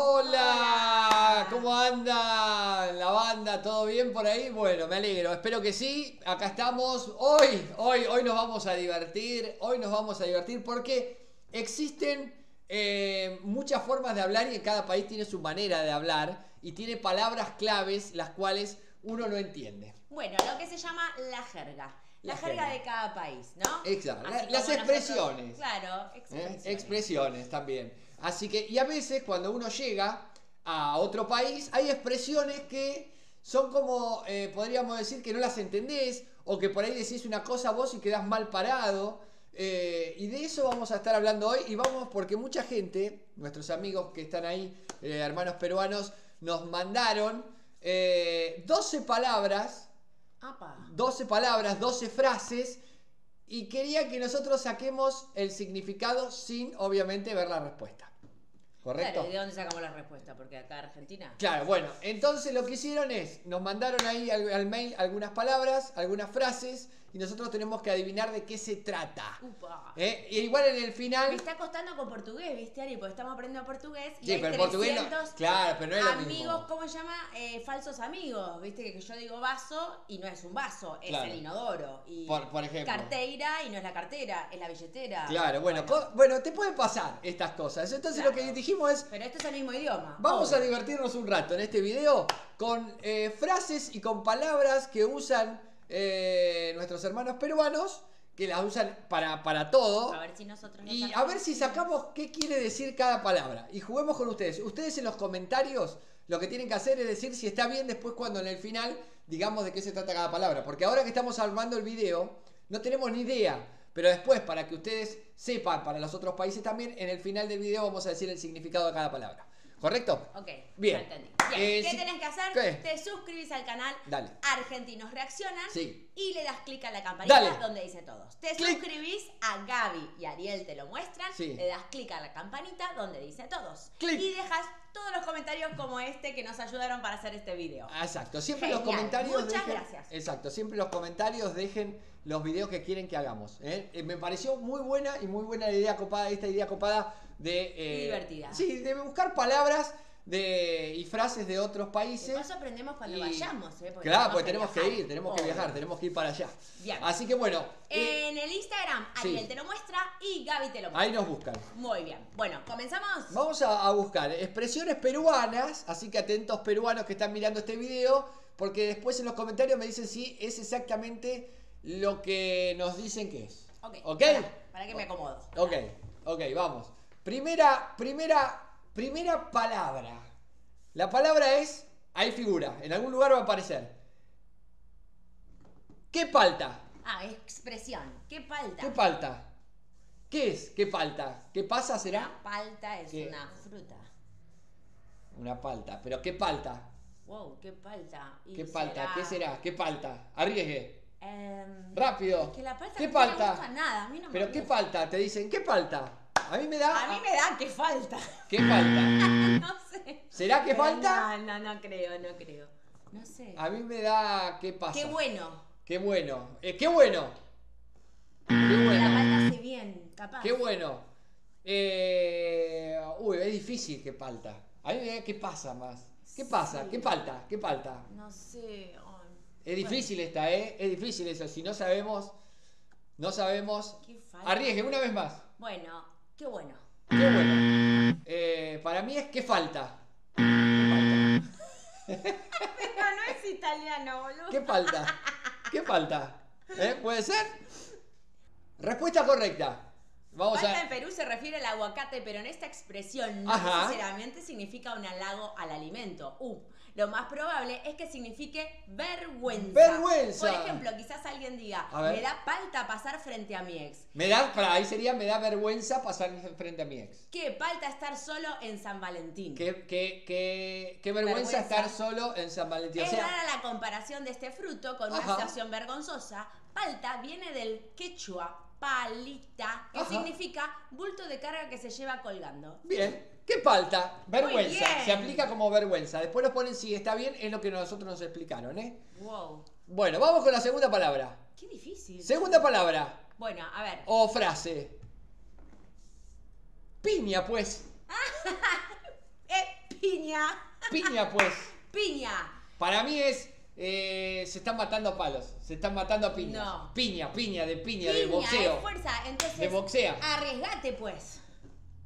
Hola, ¿cómo anda la banda? ¿Todo bien por ahí? Bueno, me alegro, espero que sí. Acá estamos. Hoy, hoy, hoy nos vamos a divertir. Hoy nos vamos a divertir porque existen eh, muchas formas de hablar y cada país tiene su manera de hablar y tiene palabras claves las cuales uno no entiende. Bueno, lo que se llama la jerga. La, La jerga, jerga. de cada país, ¿no? Exacto, Así las expresiones. claro, ¿eh? expresiones. Expresiones también. Así que, y a veces cuando uno llega a otro país, hay expresiones que son como, eh, podríamos decir que no las entendés, o que por ahí decís una cosa vos y quedás mal parado. eh, y de eso vamos a estar hablando hoy. Y vamos porque mucha gente, nuestros amigos que están ahí, eh, hermanos peruanos, nos mandaron eh, 12 palabras, Apa. 12 palabras, 12 frases y quería que nosotros saquemos el significado sin obviamente ver la respuesta. ¿Correcto? Claro, ¿y de dónde sacamos la respuesta? Porque acá Argentina. Claro, bueno, entonces lo que hicieron es, nos mandaron ahí al, al mail algunas palabras, algunas frases, y nosotros tenemos que adivinar de qué se trata. Upa. ¿Eh? Y igual en el final... Me está costando con portugués, ¿viste, Ari? Porque estamos aprendiendo portugués y Sí, hay pero portugués no- 300 claro, pero no es lo amigos, mismo. ¿cómo se llama? Eh, falsos amigos, ¿viste? Que yo digo vaso y no es un vaso, es Claro. el inodoro. Y Por- por ejemplo. Carteira y no es la cartera, es la billetera. Claro, bueno, bueno, te puede pasar estas cosas. Entonces lo que dijimos es, Pero esto es el mismo idioma. Vamos a divertirnos un rato en este video con eh, frases y con palabras que usan eh, nuestros hermanos peruanos, que las usan para, para todo. A ver si nosotros Y a ver si sacamos qué quiere decir cada palabra. Y juguemos con ustedes. Ustedes en los comentarios lo que tienen que hacer es decir si está bien después cuando en el final digamos de qué se trata cada palabra. Porque ahora que estamos armando el video, no tenemos ni idea. Pero después, para que ustedes sepan, para los otros países también, en el final del video vamos a decir el significado de cada palabra. ¿Correcto? Ok, Bien. ya entendí. Bien, Eh, ¿qué tenés que hacer? ¿Qué? Te suscribís al canal Dale. Argentinos Reaccionan Sí. y le das clic a la campanita Dale. donde dice todos. Te Clic. suscribís Gaby y Ariel te lo muestran, Sí. le das clic a la campanita donde dice todos. Clic. Y dejas todos los comentarios como este que nos ayudaron para hacer este video. Ah, Exacto, siempre los comentarios muchas dejen, gracias. Exacto, siempre los comentarios dejen los videos que quieren que hagamos. ¿eh? Eh, me pareció muy buena y muy buena la idea copada, esta idea copada de... eh, Y divertida. Sí, de buscar palabras de, y frases de otros De países. paso aprendemos cuando Y- vayamos, ¿eh? Porque Claro, pues tenemos que viajar. ir, tenemos que viajar, tenemos que ir para allá. Bien. Así que bueno, eh, En el Instagram, Sí. Ariel te lo muestra y Gaby te lo muestra. ahí nos buscan. Muy bien. Bueno, ¿comenzamos? Vamos a, a buscar expresiones peruanas, así que atentos peruanos que están mirando este video, porque después en los comentarios me dicen si es exactamente lo que nos dicen que es. Ok. ¿Ok? Para, para que me acomodo. Ok, ok, vamos. Primera, primera, primera palabra. La palabra es, hay figura, en algún lugar va a aparecer. ¿Qué palta? Ah, expresión. ¿Qué palta? ¿Qué palta? ¿Qué es? ¿Qué palta? ¿Qué pasa será? Una palta es ¿Qué? una fruta. Una palta. ¿Pero qué palta? Wow, qué palta. ¿Qué palta? ¿Qué será? ¿Qué palta? Arriesgue. Em, Rápido. es que la palta ¿Qué no palta? me gusta nada. A mí no me ¿Pero qué palta? Te dicen, ¿qué palta? A mí me da... A mí me da que falta. ¿Qué falta? no sé. ¿Será que Pero falta? No, no, no creo, no creo. No sé. A mí me da... ¿Qué pasa? Qué bueno. Qué bueno. Eh, qué bueno. Qué Que la bueno. palta hace bien, capaz. Qué bueno. Eh, uy, es difícil qué palta. A mí me da qué pasa más. ¿Qué pasa? Sí. ¿Qué palta? ¿Qué palta? No sé. ay. Es difícil esta, ¿eh? Es difícil eso. Si no sabemos, no sabemos. Qué falta. Arriesgue una vez más. Bueno, qué bueno. Qué bueno. Eh, para mí es qué falta. ¿Qué falta? Pero no es italiano, boludo. ¿Qué falta? ¿Qué falta? ¿Eh? ¿Puede ser? Respuesta correcta. Vamos Falta a. en Perú se refiere al aguacate, pero en esta expresión no Ajá. necesariamente significa un halago al alimento. Uh, lo más probable es que signifique vergüenza. Vergüenza. Por ejemplo, quizás alguien diga, me da palta pasar frente a mi ex. Me da, para ahí sería, me da vergüenza pasar frente a mi ex. Qué palta estar solo en San Valentín. Qué, qué, qué, qué vergüenza, Vergüenza. estar solo en San Valentín. O es sea, rara la comparación de este fruto con una Ajá. situación vergonzosa. Palta viene del quechua palita, que Ajá. significa bulto de carga que se lleva colgando. bien. ¿Qué falta? Vergüenza. Se aplica como vergüenza. Después nos ponen si está bien, es lo que nosotros nos explicaron, ¿eh? Wow, Bueno, vamos con la segunda palabra. qué difícil. Segunda palabra Bueno, a ver. o frase. Piña, pues. Eh, Piña. Piña, pues. Piña. Para mí es. eh, se están matando a palos. Se están matando a piñas. No. Piña, piña, de piña, de boxeo. es fuerza. Entonces, De boxea. arriesgate pues.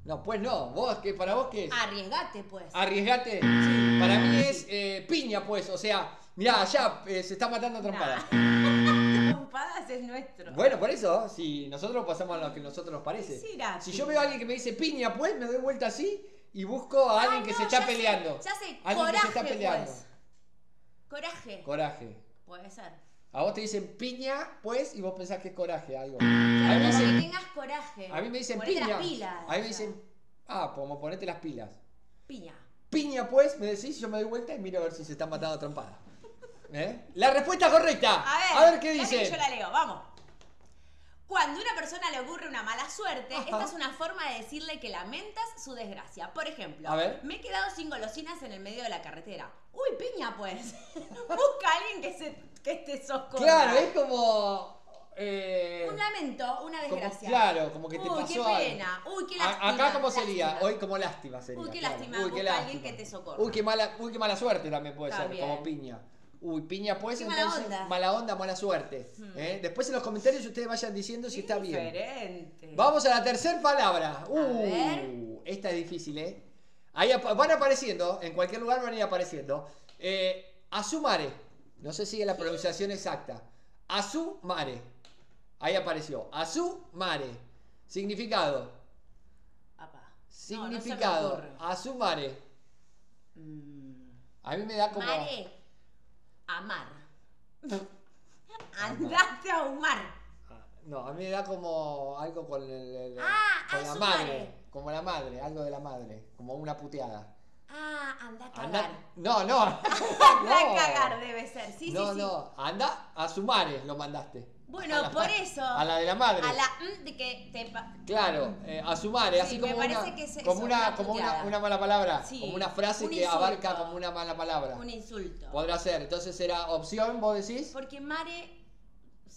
No, pues no. ¿Vos qué? ¿Para vos qué es? Arriesgate pues. Arriesgate. Para mí es eh, piña, pues. O sea, mirá, allá eh, se está matando a trompadas. Trompadas es nuestro. Bueno, por eso, si nosotros pasamos a lo que a nosotros nos parece. Sí, si yo veo a alguien que me dice piña, pues me doy vuelta así y busco a alguien Ah, que se está ya sé, peleando. ya sé, Alguien coraje que se está peleando. pues. Coraje. Coraje. Puede ser. A vos te dicen piña, pues, y vos pensás que es coraje, algo. Claro, a, mí me que dicen, tengas coraje. a mí me dicen Ponete piña. las pilas, a mí me dicen, ah, como ponete las pilas. Piña. Piña, pues, me decís, yo me doy vuelta y miro a ver si se están matando a trompada. ¿Eh? La respuesta correcta. A ver, qué dale que dice. Yo la leo, vamos. Cuando a una persona le ocurre una mala suerte, Ajá. esta es una forma de decirle que lamentas su desgracia. Por ejemplo, A ver. me he quedado sin golosinas en el medio de la carretera. Uy, piña, pues. Busca a alguien que, se, que te socorra. Claro, es como. eh, Un lamento, una como- desgracia. claro, como que te Uy, pasó qué algo. pena. Uy, qué A- lástima. Acá, ¿cómo sería? lástima. Hoy, como lástima sería. Uy, qué claro. lástima, Uy, qué busca a alguien lástima. que te socorra. Uy, qué mala, uy, qué mala suerte también puede ser, También. como piña. Uy, piña, pues Qué mala entonces. onda. Mala onda, mala suerte. Hmm. ¿eh? Después en los comentarios ustedes vayan diciendo si está bien. Diferente. Vamos a la tercera palabra. Uh, esta es difícil, ¿eh? Ahí van apareciendo, en cualquier lugar van a ir apareciendo. Eh, asumare. No sé si es la pronunciación exacta. Asumare. Ahí apareció. Asumare. Significado. Apa. No, no Significado. ocurre. Asumare. Mm. A mí me da como. Mare, amar. Andate a humar. No, a mí me da como algo con, el- el- Ah, con la madre. Como la madre, algo de la madre. Como una puteada. Ah, anda a cagar. Anda- No, no. Anda a cagar debe ser. Sí, no, sí, sí. no, anda a sumare lo mandaste. Bueno, por eso. A la de la madre. A la mm, de que te. Claro, eh, a sumare, Sí, así me como parece una, que es como una, una como una, mala palabra, Sí, como una frase un que insulto. abarca como una mala palabra. Un insulto. Podrá ser, entonces era opción, vos decís, Porque mare.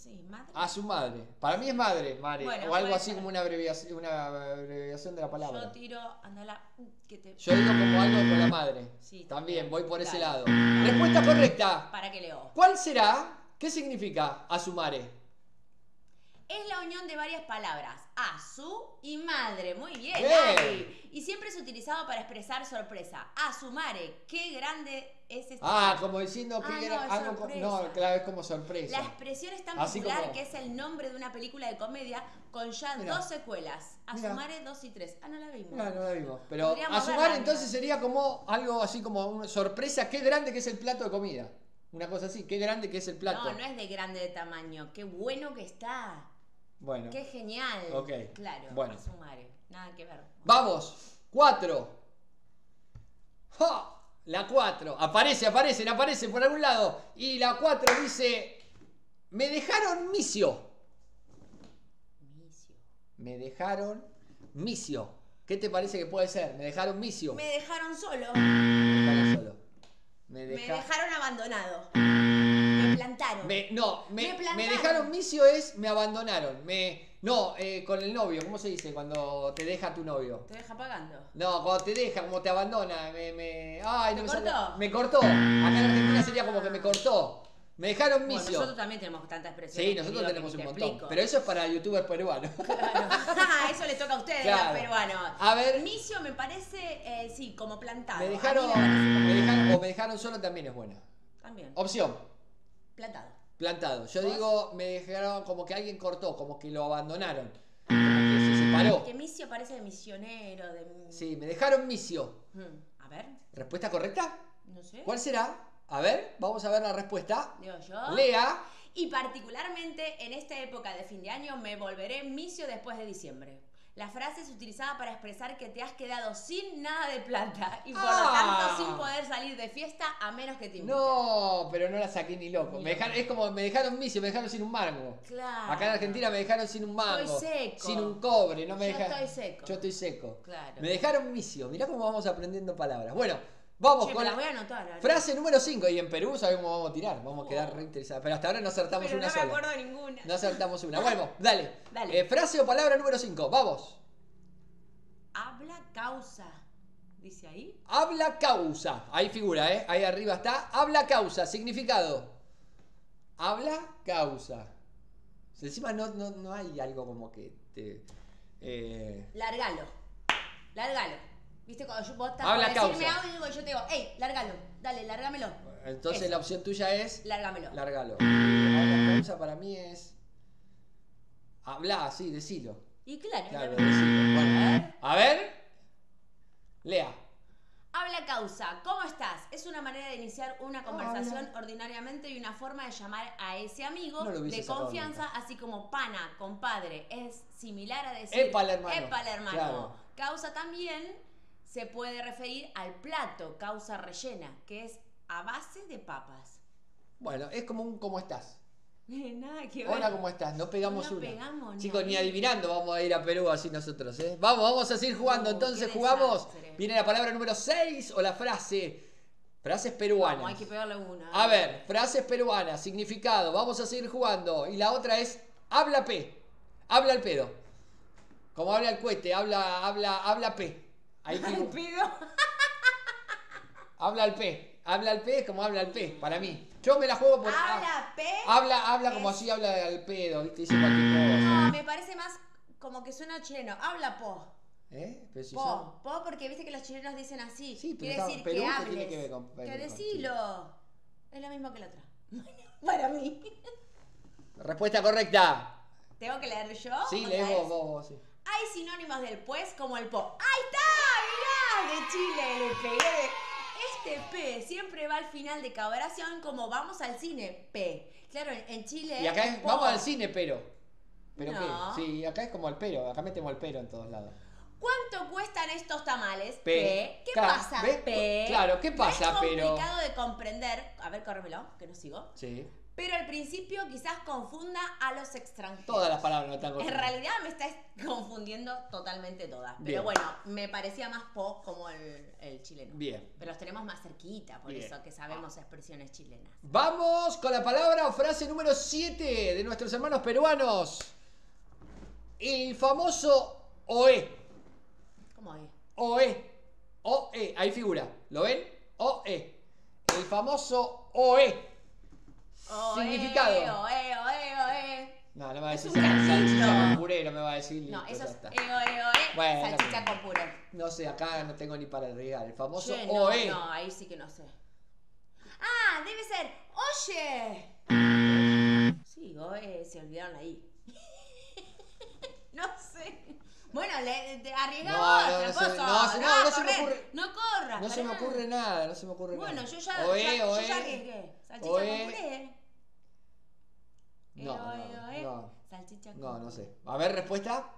Sí, madre. a su madre. Para mí es madre, mare, Bueno, o algo así ser. como una abreviación, una abreviación de la Yo palabra. tiro, anda la. mm, Que te. Yo digo como algo con la madre. Sí, También, voy por ese lado. Respuesta correcta. ¿Para qué leo? ¿Cuál será? ¿Qué significa asumare? Es la unión de varias palabras, a, su y madre. Muy bien. Ari. Y siempre es utilizado para expresar sorpresa. A su madre, qué grande es este. Ah, como diciendo que Ah, era algo sorpresa. No, claro, es como sorpresa. La expresión es tan Así popular como- que es el nombre de una película de comedia con ya dos secuelas. A Mira. su madre 2 y 3. Ah, no la vimos. No, no la vimos. Pero Podríamos asumar verla, entonces sería como algo así como una sorpresa. Qué grande que es el plato de comida. Una cosa así, qué grande que es el plato. No, no es de grande de tamaño. Qué bueno que está. Bueno. Qué genial. Ok. Claro, Bueno. a su madre. Nada que ver. Vamos. Cuatro. ¡Ja! La cuatro. Aparece, aparecen, aparece por algún lado. Y la cuatro dice. Me dejaron misio. Misio. Me dejaron misio. ¿Qué te parece que puede ser? Me dejaron misio. Me dejaron solo. Me dejaron solo. Me, Me deja- dejaron abandonado. Me plantaron. Me- no, me, Me me plantaron. dejaron misio es me abandonaron. Me, no, eh, con el novio, ¿cómo se dice cuando te deja tu novio? Te deja pagando. No, cuando te deja, como te abandona, me, me, ay, no ¿Me me sale- cortó? Me cortó. Acá en Argentina sería como que me cortó. Me dejaron Bueno, misio. nosotros también tenemos tantas expresiones. sí, nosotros tenemos un te montón. explico. Pero eso es para youtubers peruanos. Claro. Eso le toca a ustedes, Claro. los peruanos. A ver. Misio me parece, eh, sí, como plantado. me dejaron, me me o me dejaron solo también es buena. También. Opción. Plantado. Plantado. Yo ¿Vos? digo, me dejaron como que alguien cortó, como que lo abandonaron. Como que se separó. Que misio parece de misionero, de... Sí, me dejaron misio. Mm, A ver, ¿Respuesta correcta? no sé. ¿Cuál será? A ver, vamos a ver la respuesta. Digo yo. Lea. Y particularmente en esta época de fin de año me volveré misio después de diciembre. La frase es utilizada para expresar que te has quedado sin nada de plata y por Ah. lo tanto sin poder salir de fiesta a menos que te inviten. No, pero no la saqué ni loco. Ni Me dejaron- es como me dejaron misio, me dejaron sin un mango. Claro. Acá en Argentina me dejaron sin un mango. Estoy seco. Sin un cobre, no me Yo dejaron. estoy seco. Yo estoy seco. Claro. Me dejaron misio. Mirá cómo vamos aprendiendo palabras. Bueno, vamos Che, con me la la voy a anotar. ahora. frase número 5. Y en Perú sabemos cómo vamos a tirar. Vamos a quedar re interesados. Pero hasta ahora no acertamos Pero una no me sola. acuerdo de ninguna. No acertamos una. Bueno, dale. Dale. Eh, frase o palabra número 5. Vamos. Habla causa. Dice ahí. Habla causa. Ahí figura, ¿eh? Ahí arriba está. Habla causa. Significado. Habla causa. Encima no, no, no hay algo como que te... eh, Largalo. Largalo. ¿Viste cuando yo, vos estás Habla por decirme causa. algo y digo, yo te digo, hey, largalo. Dale, largámelo. entonces Eso. la opción tuya es... Lárgamelo. Largalo. Habla causa para mí es... Habla, sí, decilo. Y claro, Claro, claro. decilo. Bueno, a ver. Lea. Habla causa, ¿cómo estás? Es una manera de iniciar una conversación ordinariamente y una forma de llamar a ese amigo No de confianza, así como pana, compadre. Es similar a decir Épale, hermano. "Épale, hermano". Claro. Causa también se puede referir al plato, causa rellena, que es a base de papas. Bueno, es como un ¿cómo estás? Nada que ver. Hola, ¿cómo estás? No pegamos No una. pegamos, Chicos, ni adivinando vamos a ir a Perú así nosotros, ¿eh? Vamos, vamos a seguir jugando. Uh, Entonces jugamos. Viene la palabra número 6 o la frase. Frases peruanas. Vamos, hay que pegarle una. A ver, frases peruanas, significado. Vamos a seguir jugando. Y la otra es habla P. Habla el pedo. Como habla el cohete, habla, habla, habla P. Ahí Al figu- pedo. habla el P. Habla el P es como habla el P, para mí. Yo me la juego por. ah, Habla P. Habla, habla como así habla el pedo, ¿viste? Dice cualquier cosa. No, me parece más como que suena chileno. Habla po. ¿Eh? Pero si Po, po, porque viste que los chilenos dicen así. Sí, pero Quiere decir Perú, que ¿qué hables. tiene que ver con con decilo. Es lo mismo que la otra. Para mí. Respuesta correcta. ¿Tengo que leer yo? Sí, otra lee vez? vos, vos, vos, sí. Hay sinónimos del pues como el po. ¡Ahí está! ¡Mirá! De Chile le pegué. Este P siempre va al final de cada oración como vamos al cine. P. Claro, en Chile. Y acá es, po. vamos al cine, pero. ¿Pero No. qué? Sí, acá es como el pero. Acá metemos el pero en todos lados. ¿Cuánto cuestan estos tamales? P. ¿Qué pasa? P. Claro, ¿qué pasa, No es pero? complicado de comprender. A ver, córremelo, que no sigo. Sí. Pero al principio quizás confunda a los extranjeros. Todas las palabras no están En confundidas. realidad me está confundiendo totalmente todas. Pero Bien. bueno, me parecía más po como el, el chileno. Bien. Pero los tenemos más cerquita, por Bien. eso que sabemos expresiones chilenas. Vamos con la palabra o frase número 7 de nuestros hermanos peruanos. El famoso OE. ¿Cómo es? OE. OE. Ahí figura. ¿Lo ven? OE. El famoso OE. Oe, Significado. Oe, oe, oe. No, no me va a Es decir un salchicha con puré, no me va a decir No, listo, eso es eh, oe, oe, Bueno, salchicha no. con puré. No sé, acá no tengo ni para regar. El famoso Che, no, OE. no, ahí sí que no sé. Ah, debe ser, oye. Sí, oye, se olvidaron ahí. no sé. Bueno, le, te No, no, no se- no, no, me ocurre. No corras. No se me ocurre nada, no se me ocurre Bueno, nada. yo ya, yo ya arriesgué. Salchicha con puré. No, Eh, no, no. Salchicha con No, no sé. A ver, respuesta.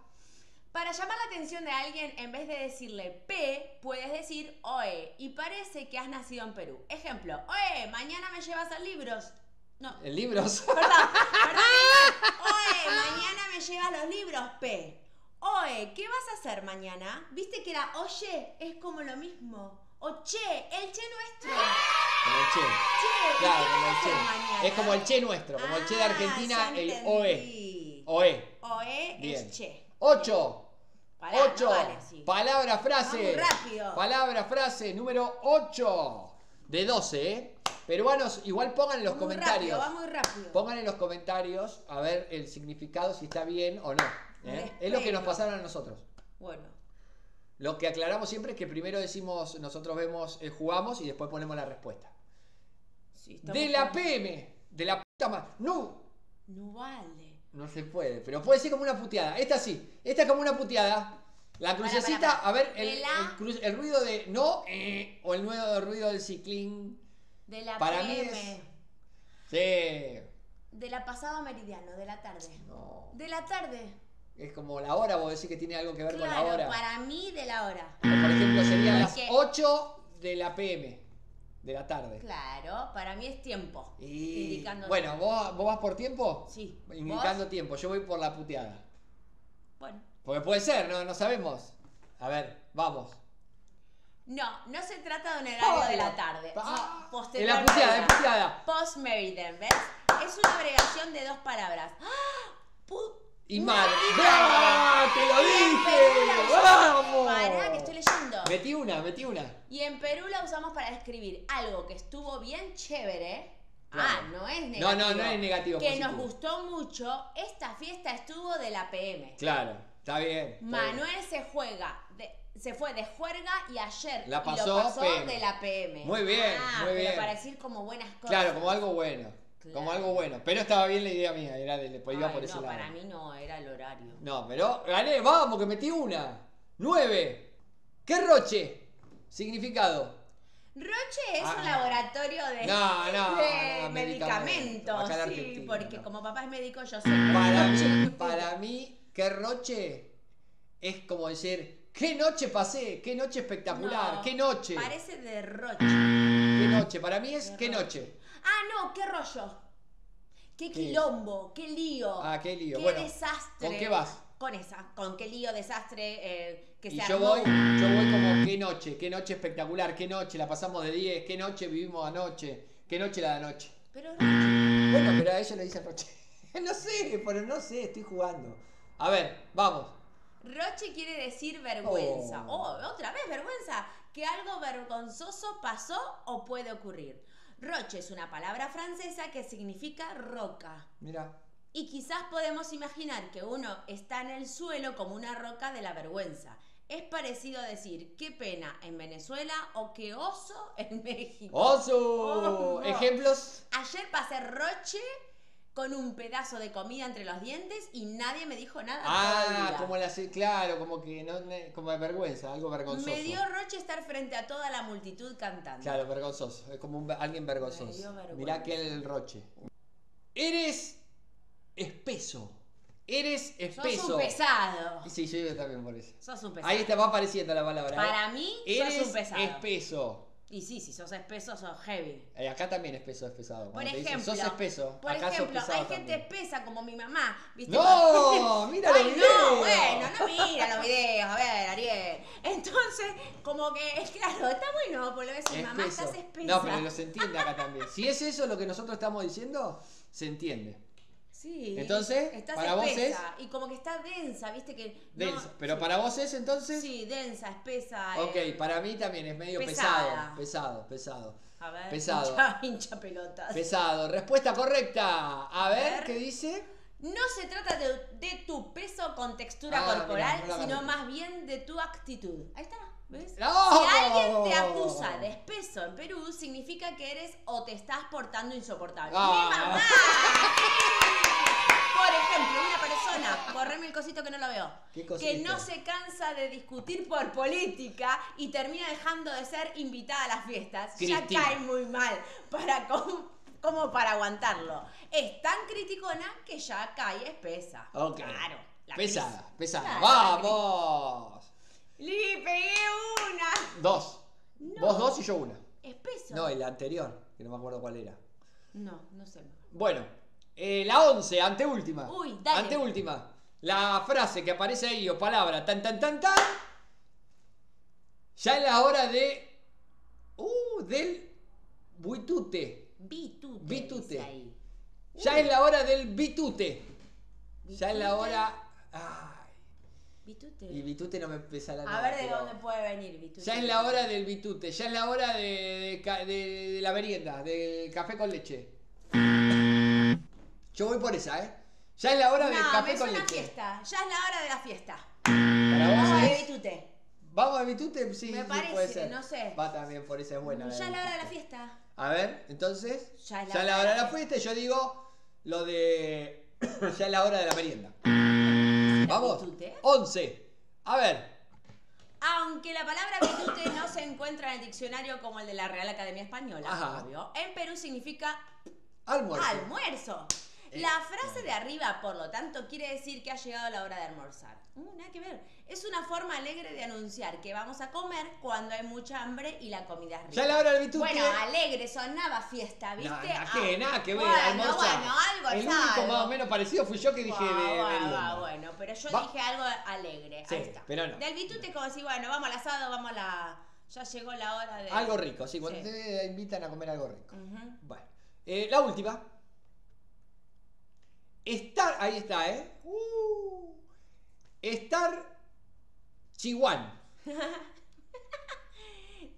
Para llamar la atención de alguien, en vez de decirle P, puedes decir OE. Y parece que has nacido en Perú. Ejemplo, OE, mañana me llevas a libros. No, En libros. perdón, perdón. Oe, mañana me llevas los libros, P. Oe, ¿qué vas a hacer mañana? ¿Viste que era oye? Es como lo mismo. O che, el che nuestro. Como el che. Che, Claro, ¿qué como el che. mañana? Es como el che nuestro, como el che de Ah, Argentina, ya el. OE. OE. Oe Bien. es che. 8. Pará, no 8. vale. Palabra, frase. Vamos rápido. Palabra, frase número 8. De 12, ¿eh? Peruanos, igual pongan en los Va muy comentarios. rápido, va muy rápido. Pongan en los comentarios a ver el significado, si está bien o no. ¿Eh? Es lo que nos pasaron a nosotros. Bueno. Lo que aclaramos siempre es que primero decimos, nosotros vemos, eh, jugamos y después ponemos la respuesta. Sí, De la PM, de la puta madre. No, No vale. no se puede, pero puede ser como una puteada. Esta sí, esta es como una puteada. La crucecita, a ver, el, De la- el cru- el ruido de no eh, o el nuevo ruido del ciclín. De la Para mí PM. es- Sí. De la pasado meridiano, de la tarde. No. De la tarde. Es como la hora, vos decís que tiene algo que ver con la hora. para mí de la hora. Por ejemplo, serían las Porque- 8 de la PM, de la tarde. Claro, para mí es tiempo. Y Indicando bueno, tiempo. ¿vos, ¿vos vas por tiempo? Sí. Indicando ¿Vos? tiempo, yo voy por la puteada. Bueno. Porque puede ser, no, no sabemos. A ver, vamos. No, no se trata de un horario de la tarde. ah, No, posterior la puteada, Meridian. puteada. Post Meridian, ¿ves? Es una abreviación de dos palabras. ¡Ah! Y vida. ¡Ah! ¡Te lo Bien, dije! ¡Vamos! Pará, que estoy leyendo. Metí una, metí una. Y en Perú la usamos para describir algo que estuvo bien chévere. Claro. Ah, no es No, negativo. no, no es negativo, Que positivo. nos gustó mucho. Esta fiesta estuvo de la PM. Claro, está bien. está bien. Manuel se juega, de- se fue de juerga y ayer La y pasó lo pasó de la PM. Muy bien, Ah, muy pero bien. para decir como buenas cosas. Claro, como algo bueno. Como algo bueno. Pero estaba bien la idea mía, era de, pues iba Ay, por ese no, lado. para mí no, era el horario. No, pero gané, vamos, que metí una. Nueve. ¿Qué roche? Significado. Roche es Ah. un laboratorio de, No, no, de no, medicamento. medicamentos. Sí, porque no. como papá es médico, yo sé. Para mí, para mí, qué roche es como decir, qué noche pasé, qué noche espectacular, No, qué noche. Parece de Roche. Qué noche, para mí es Qué noche. Ah, no, qué rollo. Qué ¿Qué? quilombo, qué lío. Ah, qué lío. Qué Bueno, desastre. ¿con qué vas? Con esa, con qué lío, desastre, eh, que Y se yo armó. voy, yo voy como qué noche, qué noche espectacular, qué noche, la pasamos de 10, qué noche vivimos anoche, qué noche la de anoche. Pero Bueno, pero a ella le dice Roche. no sé, pero no sé, estoy jugando. A ver, vamos. Roche quiere decir vergüenza. Oh. Oh, otra vez vergüenza. Que algo vergonzoso pasó o puede ocurrir. Roche es una palabra francesa que significa roca. Mira. Y quizás podemos imaginar que uno está en el suelo como una roca de la vergüenza. Es parecido a decir qué pena en Venezuela o qué oso en México. ¡Oso! Oh, no. ¿Ejemplos? Ayer pasé Roche con un pedazo de comida entre los dientes y nadie me dijo nada. Ah, como la claro, como que no, como de vergüenza, algo vergonzoso. Me dio Roche estar frente a toda la multitud cantando. Claro, vergonzoso. Es como un- alguien Me vergonzoso. dio vergüenza. Mirá que el roche. Eres espeso. Eres espeso. Sos un pesado. Sí, yo también por eso. Sos un pesado. Ahí te va apareciendo la palabra. ¿eh? Para mí, Eres sos un pesado. espeso. Y sí, si sos espeso, sos heavy. Eh, acá también espeso es pesado. Por te dicen, ejemplo, sos espeso. por acá ejemplo, sos pesado hay gente también. espesa como mi mamá, ¿viste? ¡No! ¡Mira los Ay, videos! no, bueno, no mira los videos, a ver, Ariel. Entonces, como que, es claro, está bueno, porque lo ves, mi mamá, estás espesa. No, pero lo se entiende acá también. Si es eso lo que nosotros estamos diciendo, se entiende. Sí. Entonces, estás para vos espesa, Y como que está densa, ¿viste? que no- Densa. Pero sí. para vos es entonces. Sí, densa, espesa. Ok, eh, para mí también es medio pesada. pesado. Pesado, pesado. A ver, pesado. Hincha, hincha pelotas. Pesado. Respuesta correcta. A ver, ver. ¿qué dice? No se trata de, de tu peso con textura Ah, corporal, no sino más bien de tu actitud. Ahí está, ¿ves? ¡No! Si alguien te acusa de espeso en Perú, significa que eres o te estás portando insoportable. Ah. ¡Mi mamá! Por ejemplo, una persona, correme el cosito que no lo veo, ¿Qué que no se cansa de discutir por política y termina dejando de ser invitada a las fiestas, Cristina. ya cae muy mal para com- como para aguantarlo. Es tan criticona que ya cae espesa. Ok. Claro. la Pesada, pesada. Claro, ¡Vamos! Le pegué una. Dos. No. Vos dos y yo una. Espeso. No, el anterior, que no me acuerdo cuál era. No, no sé. Bueno, eh, la once, anteúltima. Uy, dale. Anteúltima. La frase que aparece ahí o palabra tan tan tan tan. Ya es la hora de. Uh, del buitute. Bitute. Bitute. ahí. Ya es la hora del bitute. Ya es la hora. Ay. Bitute. Y bitute no me pesa la A nada, ver de pero- dónde puede venir Bitute. Ya es la hora del bitute, ya es la hora de, de ca- de- de la merienda, del café con leche. Yo voy por esa, ¿eh? Ya es la hora del No, café me con leche. fiesta. Ya es la hora de la fiesta. Vamos de es- Bitute. Vamos a bitute, sí, Me sí, parece, puede ser. no sé. Va también por esa es buena. ya es la hora de la fiesta. A ver, entonces, Ya es la ya es la hora hora de la fiesta yo digo lo de. ya es la hora de la merienda. Vamos. Bitute. 11. A ver. Aunque la palabra bitute no se encuentra en el diccionario como el de la Real Academia Española, Ajá. obvio, en Perú significa Almuerzo. almuerzo. Eh, La frase de arriba, por lo tanto, quiere decir que ha llegado la hora de almorzar. Uh, nada que ver. Es una forma alegre de anunciar que vamos a comer cuando hay mucha hambre y la comida es rica. Ya es la hora del bitute. Bueno, alegre, sonaba fiesta, ¿viste? No, nada Ah, que, nada que ver, bueno, almorzar. Bueno, algo El es único algo. más o menos parecido fui yo que dije Bueno, de merienda. bueno, pero yo Va- dije algo alegre. Sí, Ahí está. pero no. Del bitute como decir, bueno, vamos al asado, vamos a la. Ya llegó la hora de. Algo rico, sí, cuando Sí. te invitan a comer algo rico. Bueno, eh, la última. Estar, ahí está, ¿eh? Uh, estar chihuán.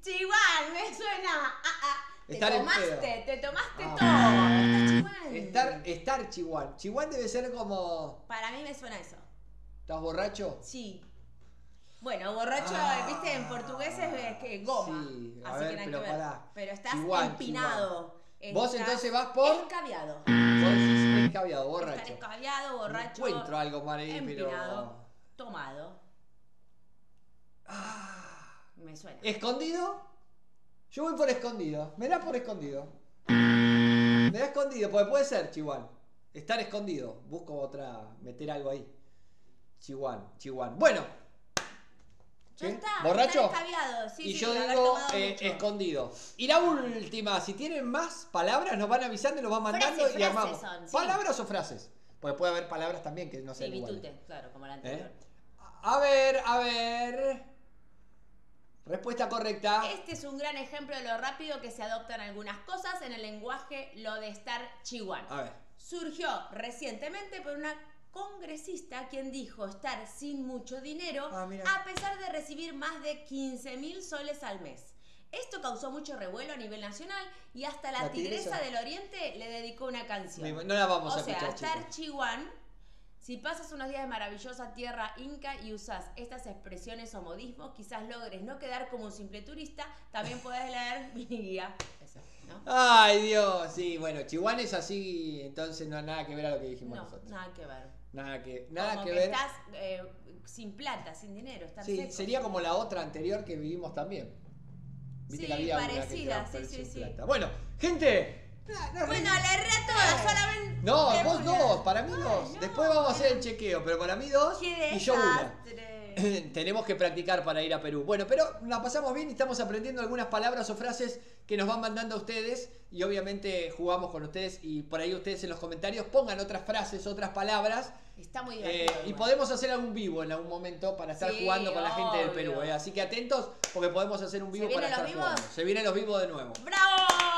Chihuán, me suena. Ah, ah. Te Estar tomaste, te tomaste Ah. todo. Estar, estar chihuán. Chihuán debe ser como. Para mí me suena eso. ¿Estás borracho? Sí. Bueno, borracho, Ah. viste, en portugués es, que goma. Sí, a así ver, que pero que ver. pará. Pero estás Chihuán, empinado. Vos Estás entonces vas por- Escabiado. Escabiado, Estar borracho. escabiado, No borracho. encuentro algo mal ahí, empinado. pero. Tomado. Ah. Me suena. ¿Escondido? Yo voy por escondido. Me da por escondido. Me da escondido, porque puede ser chihuán. Estar escondido. Busco otra. meter algo ahí. Chihuán, chihuán. Bueno. Ya ¿Sí? está. ¿Borracho? Sí, y sí, yo digo eh, escondido. Y la última, si tienen más palabras, nos van avisando y nos van mandando Frases, y armamos. son. ¿Palabras o frases? Porque puede haber palabras también que no sean iguales. bitute, claro, como la anterior. ¿Eh? A ver, a ver. Respuesta correcta. Este es un gran ejemplo de lo rápido que se adoptan algunas cosas en el lenguaje, lo de estar chihuán. A ver. Surgió recientemente por una congresista quien dijo estar sin mucho dinero Ah, a pesar de recibir más de 15 mil soles al mes. Esto causó mucho revuelo a nivel nacional y hasta la, La tigresa. tigresa del oriente le dedicó una canción. No la vamos o a sea, escuchar, estar chihuán, si pasas unos días de maravillosa tierra inca y usas estas expresiones o modismos, quizás logres no quedar como un simple turista, también puedes leer mi guía. Eso, ¿no? Ay, Dios. Sí, bueno, Chihuahua es así, entonces no hay nada que ver a lo que dijimos No, nosotros. nada que ver. Nada que, nada como que que, ver. estás eh, sin plata, sin dinero, estás Sí, seco. sería como la otra anterior que vivimos también. Sí, que había parecida, sí, sí, sí. plata. Bueno, gente. Bueno, le erré a todas, solamente. No, vos una. dos, para mí Ay, dos. no, Después vamos a hacer el chequeo, pero para mí dos Qué y yo una. Tenemos que practicar para ir a Perú. Bueno, pero la pasamos bien y estamos aprendiendo algunas palabras o frases que nos van mandando a ustedes y obviamente jugamos con ustedes y por ahí ustedes en los comentarios pongan otras frases, otras palabras Está muy eh, divertido. y igual. podemos hacer algún vivo en algún momento para estar Sí, jugando con la gente del. Perú. eh. Así que atentos porque podemos hacer un ¿Se vivo para estar vivos? jugando. Se vienen los vivos de nuevo. ¡Bravo!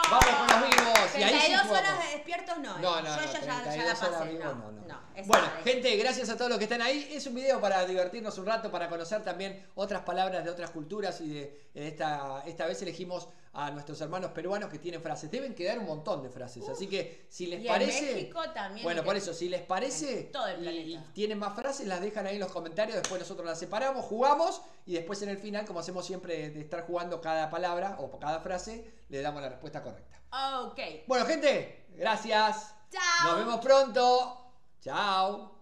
Vamos con los vivos y ahí sí 32 horas de despiertos no, ¿eh? No, no, Yo no, ya, ya, la 32 pasé. no, no, Bueno, gente, gracias a todos los que están ahí. Es un video para divertirnos un rato, para conocer también otras palabras de otras culturas y de de esta, esta vez elegimos a nuestros hermanos peruanos que tienen frases. Deben quedar un montón de frases, así que si les y en parece... México también. Bueno, por eso, si les parece en todo el y, y tienen más frases, las dejan ahí en los comentarios, después nosotros las separamos, jugamos y después en el final, como hacemos siempre de estar jugando cada palabra o cada frase, le damos la respuesta correcta. Ok. Bueno, gente, gracias. Chao. Nos vemos pronto. Chao.